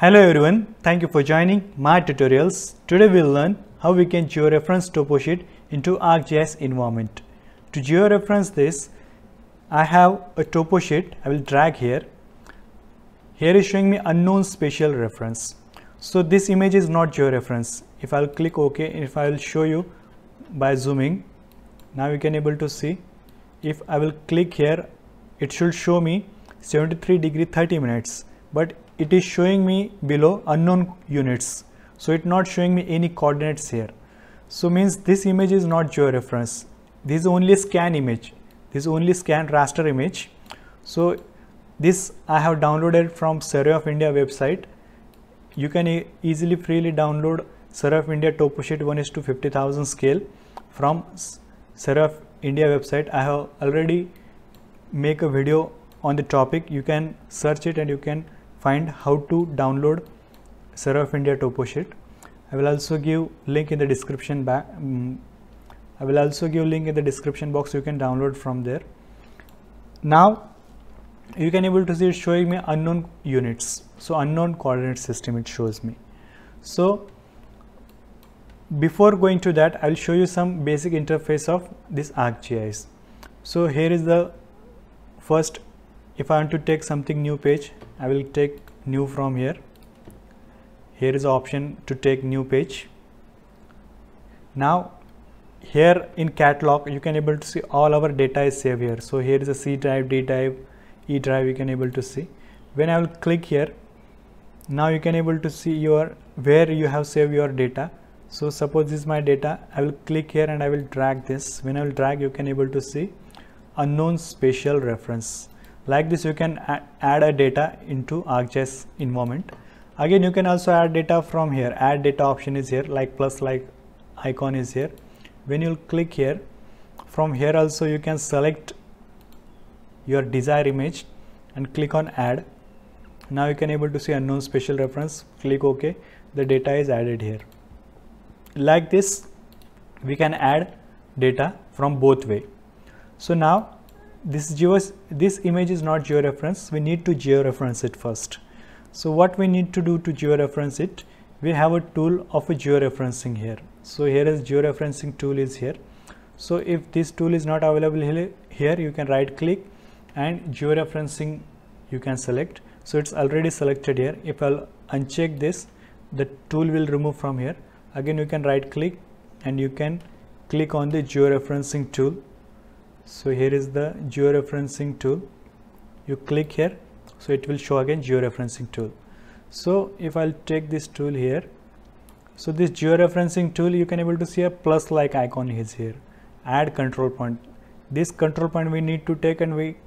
Hello everyone, thank you for joining my tutorials. Today we'll learn how we can georeference topo sheet into ArcGIS environment. To georeference this, I have a topo sheet, I will drag here. Here is showing me unknown spatial reference. So this image is not georeference. If I'll click OK, if I will show you by zooming, now you can able to see. If I will click here, it should show me 73 degree 30 minutes, but it is showing me below unknown units. So it's not showing me any coordinates here. So means this image is not georeference. This is only scan image. This is only scan raster image. So this I have downloaded from Survey of India website. You can e easily freely download Survey of India topo sheet 1 is to 50,000 scale from Survey of India website. I have already make a video on the topic. You can search it and you can find how to download of India topo sheet. I will also give link in the description back. Um, I will also give link in the description box. You can download from there. Now you can able to see it showing me unknown units. So unknown coordinate system it shows me. So before going to that, I will show you some basic interface of this ArcGIS. So here is the first. If I want to take something new page, I will take new from here. Here is option to take new page. Now here in catalog you can able to see all our data is saved here. So here is a c drive d drive e drive you can able to see. When i will click here now you can able to see your where you have saved your data. So suppose this is my data. I will click here and i will drag this. When i will drag you can able to see unknown spatial reference like this you can add a data into ArcGIS environment. Again you can also add data from here. Add data option is here like plus like icon is here. When you click here from here also you can select your desired image and click on add. Now you can able to see unknown spatial reference. Click ok. The data is added here. Like this we can add data from both way. So now this this image is not georeference we need to georeference it first so what we need to do to georeference it? We have a tool of a georeferencing here. So here is georeferencing tool is here. So if this tool is not available here, you can right click and georeferencing you can select. So it's already selected here. If I'll uncheck this, the tool will remove from here. Again, you can right click and you can click on the georeferencing tool. So here is the georeferencing tool. You click here so it will show again georeferencing tool. So if I'll take this tool here so this georeferencing tool you can able to see a plus like icon is here. Add control point. This control point we need to take and we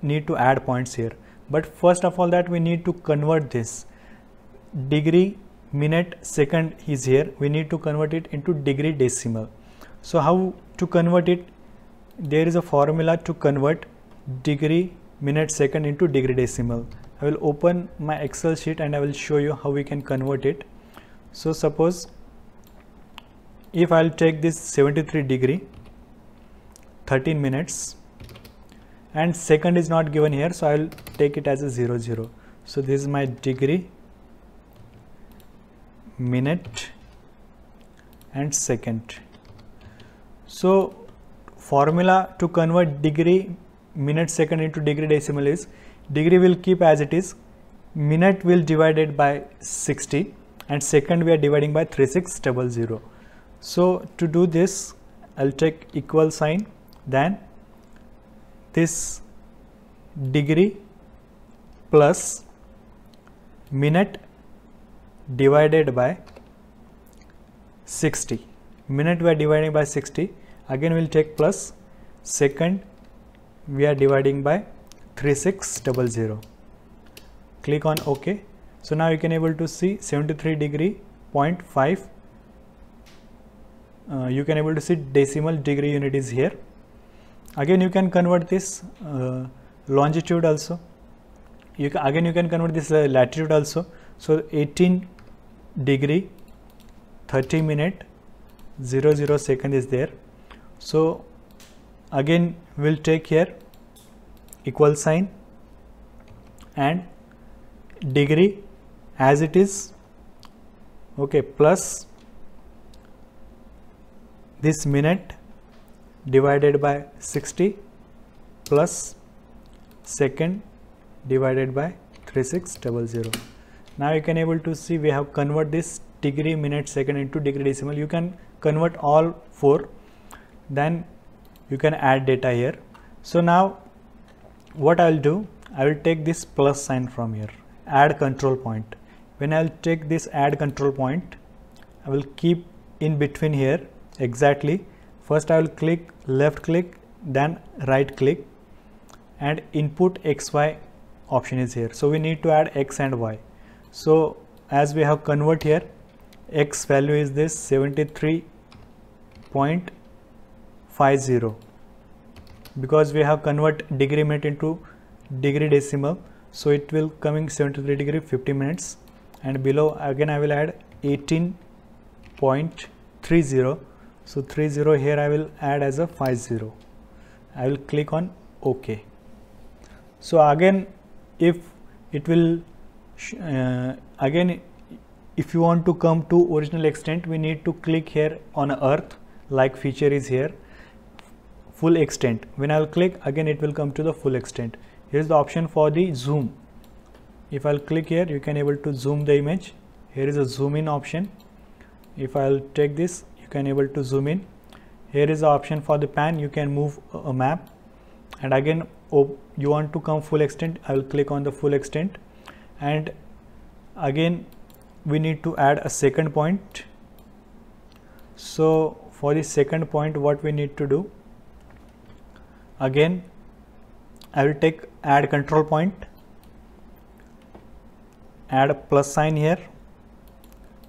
need to add points here. But first of all that we need to convert this. Degree minute second is here. We need to convert it into degree decimal. So how to convert it there is a formula to convert degree minute second into degree decimal. I will open my excel sheet and I will show you how we can convert it. So suppose if I'll take this 73 degree 13 minutes and second is not given here so I'll take it as a 0 0 so this is my degree minute and second. So formula to convert degree minute second into degree decimal is degree will keep as it is minute will divided by 60 and second we are dividing by 3600 so to do this I'll take equal sign then this degree plus minute divided by 60 minute we are dividing by 60 again we'll take plus. Second we are dividing by 3600 click on ok. So now you can able to see 73 degree 0.5 uh, you can able to see decimal degree unit is here. Again you can convert this uh, longitude also. You can, again you can convert this uh, latitude also. So 18 degree 30 minute 00 second is there so again we'll take here equal sign and degree as it is. Okay plus this minute divided by 60 plus second divided by 3600 now you can able to see we have convert this degree minute second into degree decimal. You can convert all four then you can add data here. So now what I'll do I will take this plus sign from here add control point. When I'll take this add control point I will keep in between here exactly. First I will click left click then right click and input xy option is here. So we need to add x and y. So as we have convert here x value is this 73.50 because we have convert degree minute into degree decimal so it will coming 73 degree 50 minutes. And below again I will add 18.30 so 30 here I will add as a 50 I will click on OK. So again if it will uh, again if you want to come to original extent we need to click here on earth like feature is here full extent. When I'll click again it will come to the full extent. Here's the option for the zoom. If I'll click here you can able to zoom the image. Here is a zoom in option. If I'll take this you can able to zoom in. Here is the option for the pan. You can move a map. And again oh, you want to come full extent I will click on the full extent. And again we need to add a second point. So for the second point what we need to do again I will take add control point add a plus sign here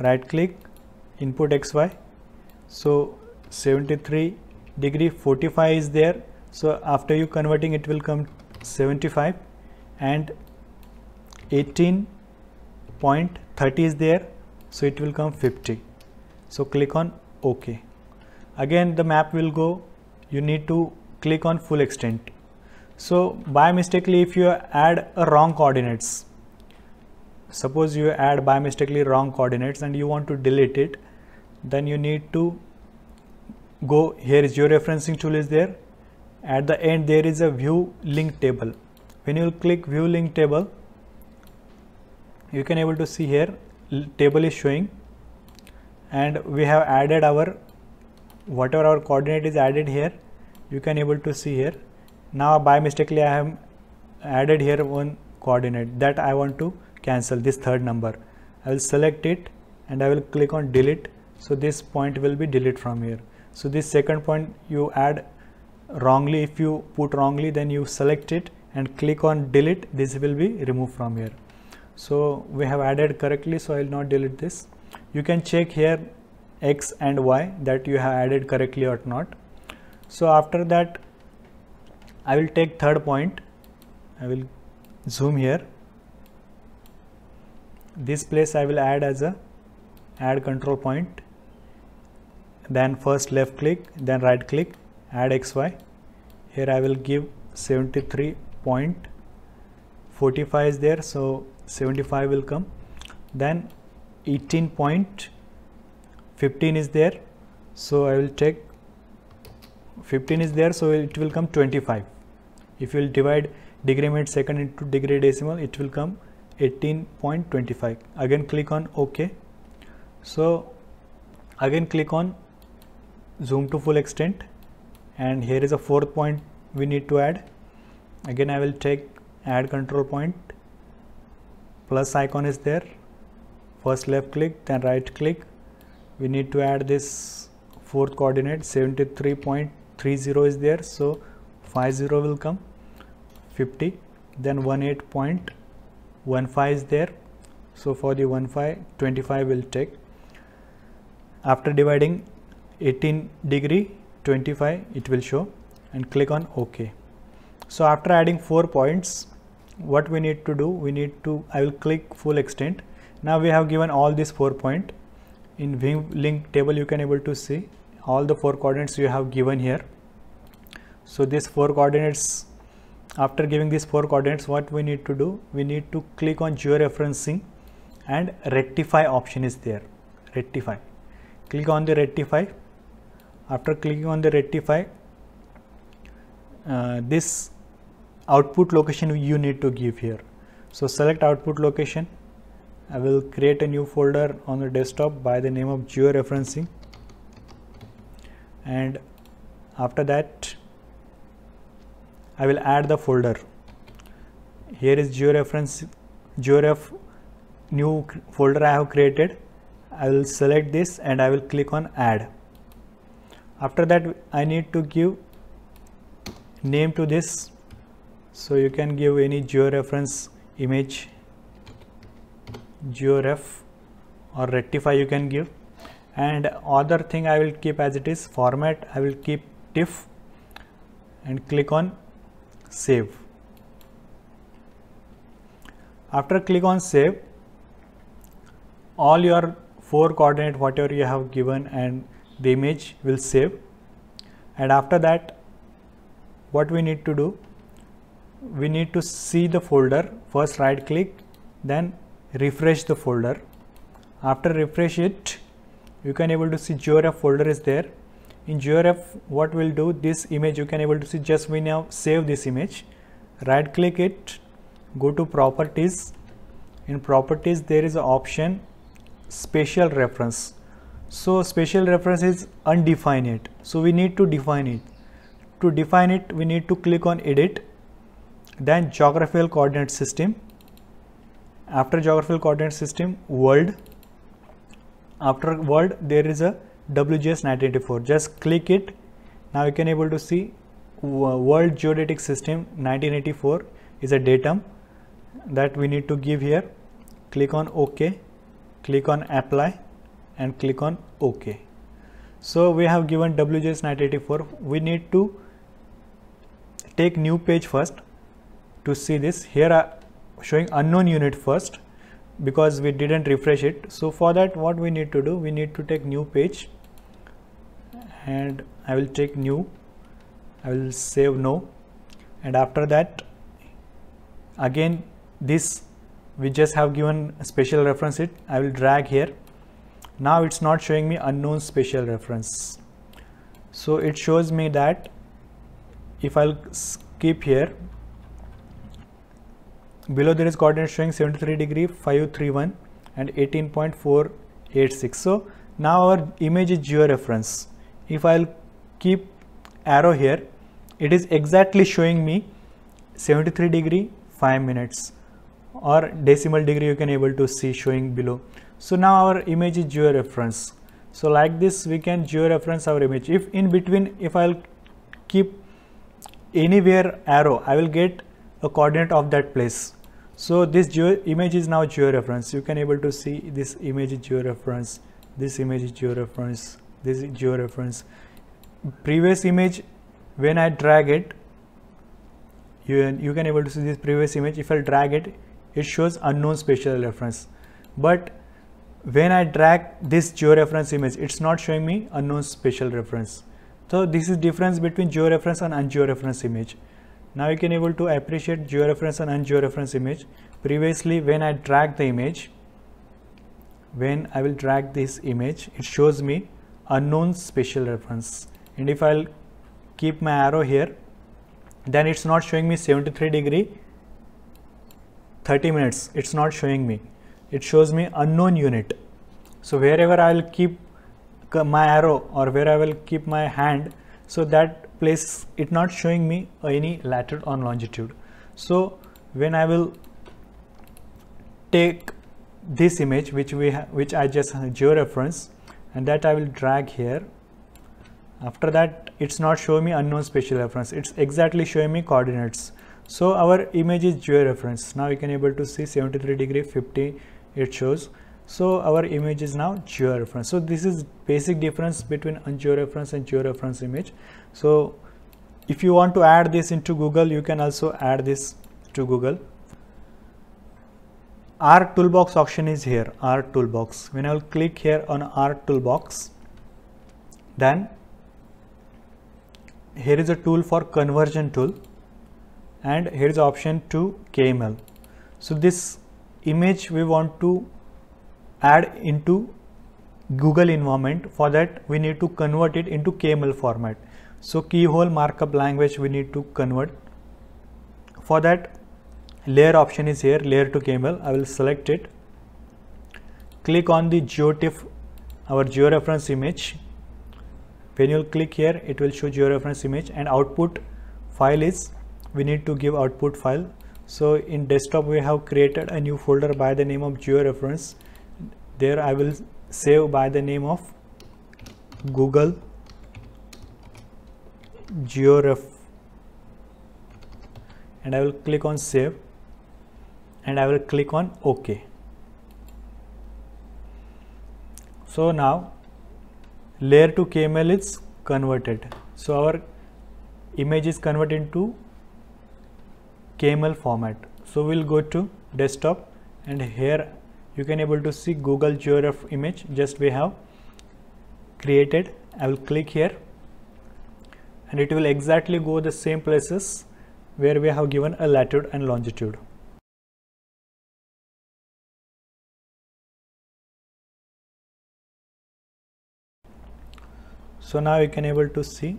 right click input xy so 73 degree 45 is there. So after you converting it will come 75 and 18.30 is there. So it will come 50 so click on ok. Again the map will go. You need to click on full extent. So by mistakenly if you add a wrong coordinates suppose you add by mistakenly wrong coordinates and you want to delete it then you need to go here is georeferencing tool is there. At the end there is a view link table. When you click view link table you can able to see here table is showing. And we have added our whatever our coordinate is added here you can able to see here. Now by mistakenly I have added here one coordinate that I want to cancel this third number. I will select it and I will click on delete. So this point will be delete from here. So this second point you add wrongly if you put wrongly then you select it and click on delete. This will be removed from here. So we have added correctly so I will not delete this. You can check here x and y that you have added correctly or not so after that I will take third point. I will zoom here. This place I will add as a add control point. Then first left click then right click add xy here I will give 73.45 is there so 75 will come. Then 18.15 is there. So I will take 15 is there so it will come 25 if you will divide degree minute second into degree decimal it will come 18.25 again click on ok. So again click on zoom to full extent and here is a fourth point we need to add. Again I will take add control point. Plus icon is there. First left click then right click. We need to add this fourth coordinate 73.30 is there so 50 will come. 50 then one eight point one five is there. So for the 15 25 will take. After dividing 18 degree 25 it will show and click on ok. So after adding four points what we need to do we need to I will click full extent. Now we have given all these four point. In link table you can able to see all the four coordinates you have given here. So these four coordinates after giving these four coordinates what we need to do? We need to click on georeferencing and rectify option is there. Rectify. Click on the rectify. After clicking on the rectify uh, this output location you need to give here. So select output location. I will create a new folder on the desktop by the name of georeferencing and after that I will add the folder. Here is georeference georef new folder I have created. I will select this and I will click on add. After that I need to give name to this. So you can give any georeference image georef or rectify you can give and other thing I will keep as it is format I will keep TIFF and click on save. After click on save all your four coordinate whatever you have given and the image will save. And after that what we need to do we need to see the folder. First right click then refresh the folder. After refresh it you can able to see georef folder is there. In georef what we'll do this image you can able to see just we now save this image. Right click it go to properties. In properties there is an option spatial reference. So spatial reference is undefined. So we need to define it. To define it we need to click on edit then geographical coordinate system. After geographical coordinate system world after world there is a WGS 1984 just click it. Now you can able to see world geodetic system 1984 is a datum that we need to give here. Click on ok. Click on apply and click on ok. So we have given WGS 1984 we need to take new page first to see this. Here are showing unknown unit first because we didn't refresh it. So for that what we need to do we need to take new page. And I will take new. I will save no. And after that again this we just have given a spatial reference it. I will drag here. Now it's not showing me unknown spatial reference. So it shows me that if I'll skip here below there is coordinate showing 73 degree 531 and 18.486 so now our image is georeference. If I'll keep arrow here it is exactly showing me 73 degree 5 minutes or decimal degree you can able to see showing below. So now our image is georeference. So like this we can georeference our image. If in between if I'll keep anywhere arrow I will get a coordinate of that place. So this image is now georeference. You can able to see this image is georeference this image is georeference this is georeference. Previous image when I drag it you, you can able to see this previous image. If I drag it it shows unknown spatial reference. But when I drag this georeference image it's not showing me unknown spatial reference. So this is difference between georeference and ungeoreference image now you can able to appreciate georeference and ungeoreference image. Previously when I drag the image, when I will drag this image, it shows me unknown spatial reference. And if I'll keep my arrow here, then it's not showing me 73 degree 30 minutes. It's not showing me. It shows me unknown unit. So wherever I will keep my arrow or where I will keep my hand, so that place it not showing me any latitude or longitude. So when I will take this image which we which I just georeference and that I will drag here. After that it's not showing me unknown spatial reference. It's exactly showing me coordinates. So our image is georeference. Now you can able to see 73 degree 50 it shows so our image is now georeference so this is basic difference between ungeoreference and georeference image so if you want to add this into Google, you can also add this to Google. ArcToolbox option is here, ArcToolbox. When I will click here on ArcToolbox, then here is a tool for conversion tool and here is option to KML. So this image we want to add into Google environment. For that we need to convert it into KML format. So keyhole markup language we need to convert. For that layer option is here layer to KML I will select it. Click on the geotiff our georeference image. When you click here it will show georeference image and output file is we need to give output file. So in desktop we have created a new folder by the name of georeference there I will save by the name of Google georef and I will click on save and I will click on OK. So now layer to KML is converted. So our image is converted into KML format. So we'll go to desktop and here you can able to see Google GeoRef image just we have created. I will click here and it will exactly go the same places where we have given a latitude and longitude. So now you can able to see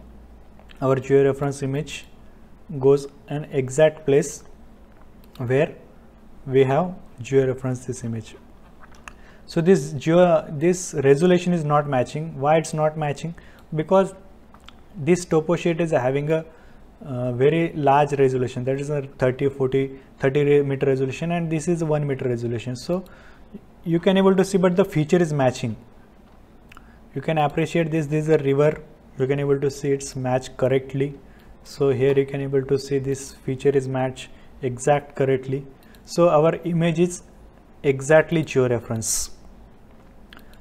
our georeference image goes an exact place where we have georeference this image. So this geo this resolution is not matching. Why it's not matching? Because this topo sheet is having a uh, very large resolution. That is a 30 40 30 meter resolution and this is 1 meter resolution. So you can able to see but the feature is matching. You can appreciate this. This is a river. You can able to see it's matched correctly. So here you can able to see this feature is matched exact correctly so our image is exactly georeference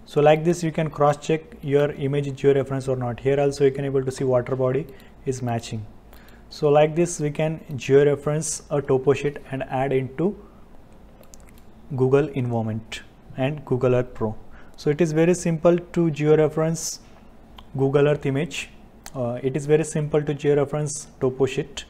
so like this you can cross check your image georeference or not here also you can able to see water body is matching so like this we can georeference a topo sheet and add into Google environment and Google Earth Pro. So it is very simple to georeference Google Earth image. Uh, it is very simple to georeference topo sheet